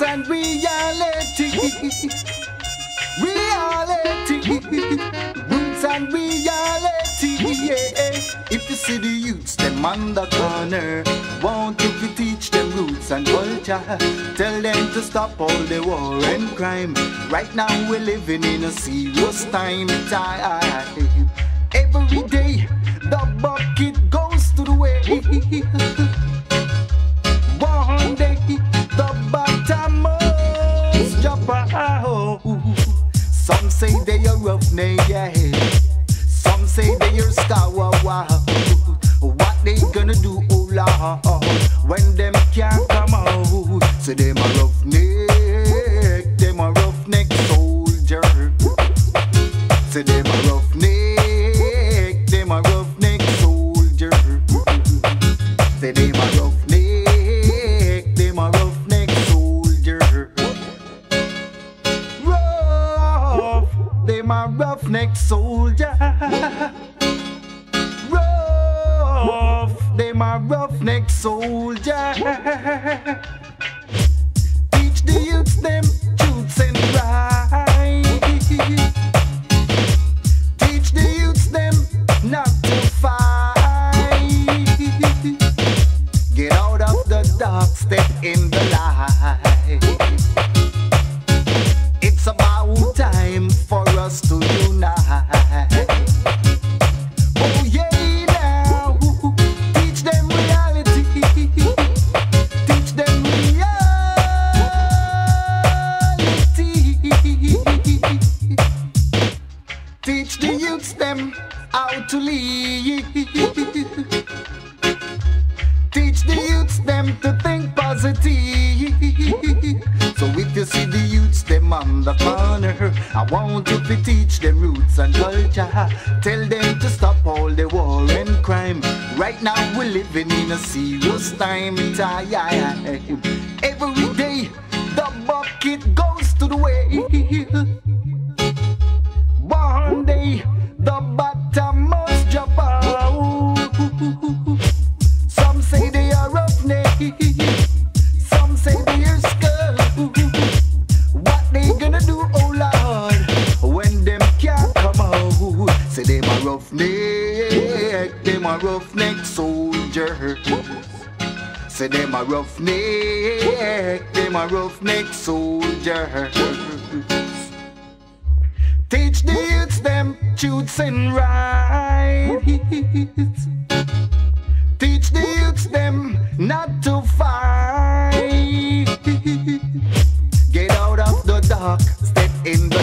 Roots and reality. Reality. Roots and reality. Yeah. If you see the youths, them on the corner, want you to teach them roots and culture. Tell them to stop all the war and crime. Right now we're living in a serious. Time. Every day say they are roughneck, yeah. Some say they are scour. What they gonna do, oh Lord, when them can't come out? Say them a roughneck, them a roughneck soldier. Say them a roughneck, a roughneck soldier. Rough, them a roughneck soldier. Teach the youths them truths and right. Teach the youths them not to fight. Get out of the dark, step in the light. Teach the youths them how to live. Teach the youths them to think positive. So if you see the youths them on the corner, I want you to teach them roots and culture. Tell them to stop all the war and crime. Right now we're living in a serious time. Every day the bucket goes to the well. Say them a roughneck, them a roughneck soldier. Say them a roughneck, them a roughneck soldier. Teach the youths them truths and rights. Teach the youths them not to fight. Get out of the dark, step in the